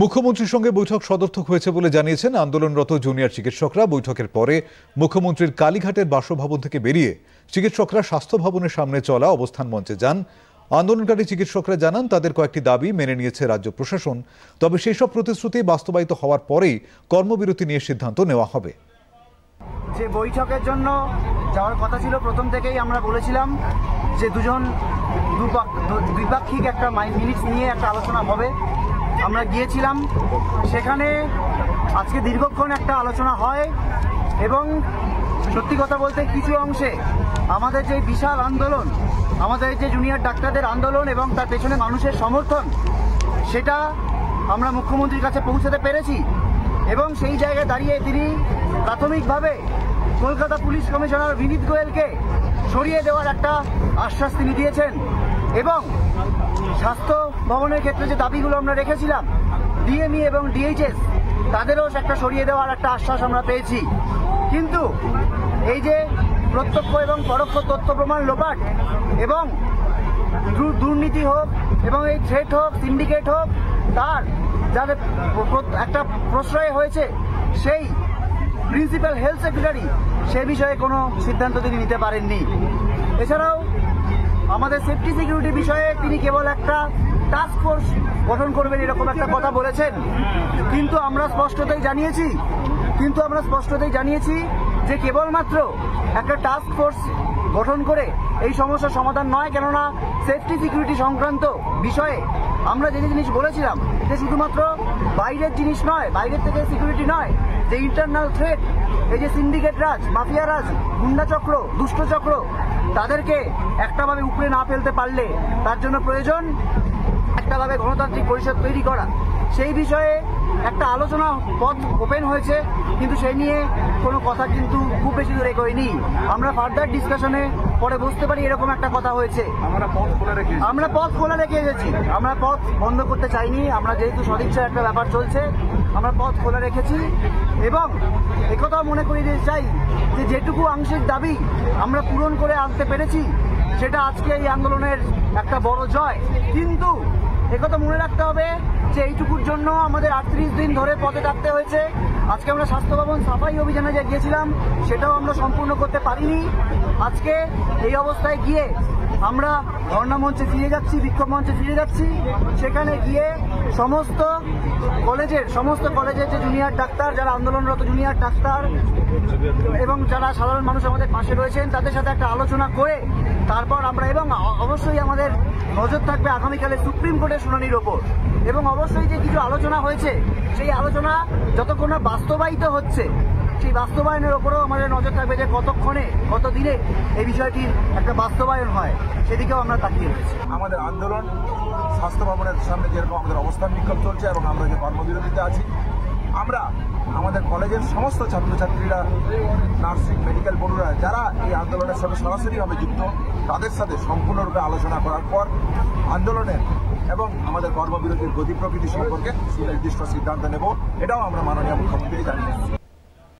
মুখ্যমন্ত্রীর সঙ্গে বৈঠক সদর্থক হয়েছে বলে জানিয়েছেন আন্দোলনরত জুনিয়র চিকিৎসকরা। বৈঠকের পরে মুখ্যমন্ত্রীর কালীঘাটের বাসভবন থেকে বেরিয়ে চিকিৎসকরা স্বাস্থ্য ভবনের সামনে চলা অবস্থান মঞ্চে যান। আন্দোলনকারী চিকিৎসকরা জানান, তাদের কয়েকটি দাবি মেনে নিয়েছে রাজ্য প্রশাসন। তবে সেই সব প্রতিশ্রুতি বাস্তবায়িত হওয়ার পরেই কর্মবিরতি নিয়ে সিদ্ধান্ত নেওয়া হবে। যে বৈঠকের জন্য যাওয়ার কথা ছিল, প্রথম থেকেই আমরা বলেছিলাম যে দুজন দ্বিপাক্ষিক একটা মিনিটস নিয়ে একটা আলোচনা হবে। আমরা গিয়েছিলাম। সেখানে আজকে দীর্ঘক্ষণ একটা আলোচনা হয় এবং সত্যি কথা বলতে কিছু অংশে আমাদের যে বিশাল আন্দোলন, আমাদের যে জুনিয়র ডাক্তারদের আন্দোলন এবং তার পেছনে মানুষের সমর্থন, সেটা আমরা মুখ্যমন্ত্রীর কাছে পৌঁছাতে পেরেছি এবং সেই জায়গায় দাঁড়িয়ে তিনি প্রাথমিকভাবে কলকাতা পুলিশ কমিশনার বিনীত গোয়েলকে সরিয়ে দেওয়ার একটা আশ্বাস তিনি দিয়েছেন এবং স্বাস্থ্য ভবনের ক্ষেত্রে যে দাবিগুলো আমরা রেখেছিলাম ডিএমই এবং ডিএইচএস তাদেরও একটা সরিয়ে দেওয়ার একটা আশ্বাস আমরা পেয়েছি। কিন্তু এই যে প্রত্যক্ষ এবং পরোক্ষ তথ্য প্রমাণ লোপাট এবং দুর্নীতি হোক এবং এই থ্রেট হোক সিন্ডিকেট হোক, তার যাদের একটা প্রশ্রয় হয়েছে, সেই প্রিন্সিপাল হেলথ সেক্রেটারি সে বিষয়ে কোনো সিদ্ধান্ত তিনি নিতে পারেননি। এছাড়াও আমাদের সেফটি সিকিউরিটি বিষয়ে তিনি কেবল একটা টাস্ক ফোর্স গঠন করবেন এরকম একটা কথা বলেছেন। কিন্তু আমরা স্পষ্টতই জানিয়েছি, কিন্তু আমরা স্পষ্টতই জানিয়েছি যে কেবলমাত্র একটা টাস্ক ফোর্স গঠন করে এই সমস্যার সমাধান নয়, কেননা সেফটি সিকিউরিটি সংক্রান্ত বিষয়ে আমরা যে জিনিস বলেছিলাম, যে শুধুমাত্র বাইরের জিনিস নয়, বাইরের থেকে সিকিউরিটি নয়, যে ইন্টারনাল থ্রেট এই যে সিন্ডিকেট রাজ মাফিয়া রাজ, গুন্ডা চক্র, দুষ্ট চক্র, তাদেরকে একটাভাবে উপরে না ফেলতে পারলে তার জন্য প্রয়োজন একটাভাবে গণতান্ত্রিক পরিষদ তৈরি করা। সেই বিষয়ে একটা আলোচনা পথ ওপেন হয়েছে, কিন্তু সেই নিয়ে কোনো কথা কিন্তু খুব বেশি দূর এগোয়নি। আমরা ফার্দার ডিসকাশনে পরে বুঝতে পারি এরকম একটা কথা হয়েছে। আমরা পথ খোলা রেখে আমরা পথ খোলা রেখে এসেছি আমরা পথ বন্ধ করতে চাইনি। আমরা যেহেতু সদিচ্ছার একটা ব্যাপার চলছে আমরা পথ খোলা রেখেছি। এবং একথাও মনে করি যে চাই যে যেটুকু আংশিক দাবি আমরা পূরণ করে আনতে পেরেছি সেটা আজকে এই আন্দোলনের একটা বড় জয়। কিন্তু একথা মনে রাখতে হবে যে এইটুকুর জন্য আমাদের আটত্রিশ দিন ধরে পথে থাকতে হয়েছে। আজকে আমরা স্বাস্থ্য ভবন সাফাই অভিযানে যে গিয়েছিলাম, সেটাও আমরা সম্পূর্ণ করতে পারিনি। আজকে এই অবস্থায় গিয়ে আমরা ধর্ণা মঞ্চে ফিরে যাচ্ছি, বিক্ষোভ মঞ্চে ফিরে যাচ্ছি। সেখানে গিয়ে সমস্ত কলেজের সমস্ত কলেজের যে জুনিয়র ডাক্তার, যারা আন্দোলনরত জুনিয়র ডাক্তার, এবং যারা সাধারণ মানুষ আমাদের পাশে রয়েছেন, তাদের সাথে একটা আলোচনা করে তারপর আমরা এবং অবশ্যই আমাদের নজর থাকবে আগামীকালে সুপ্রিম কোর্টের শুনানির ওপর। এবং অবশ্যই যে কিছু আলোচনা হয়েছে, সেই আলোচনা যতক্ষণ না বাস্তবায়িত হচ্ছে সেই বাস্তবায়নের ওপরেও আমাদের নজর থাকবে যে কতক্ষণে কত দিনে এই বিষয়টির একটা বাস্তবায়ন হয়, সেদিকেও আমরা তাকিয়ে রয়েছি। আমাদের আন্দোলন, স্বাস্থ্য ভবনের সামনে যেরকম আমাদের অবস্থান বিক্ষোভ চলছে এবং আমরা যে কর্মবিরতিতে আছি, আমরা আমাদের কলেজের সমস্ত ছাত্রছাত্রীরা, নার্সিং, মেডিকেল বন্ধুরা, যারা এই আন্দোলনের সাথে সরাসরিভাবে যুক্ত, তাদের সাথে সম্পূর্ণরূপে আলোচনা করার পর আন্দোলনের এবং আমাদের কর্মবিরতির গতি প্রকৃতি সম্পর্কে সুনির্দিষ্ট সিদ্ধান্ত নেব। এটাও আমরা মাননীয় মুখ্যমন্ত্রী জানিয়েছি।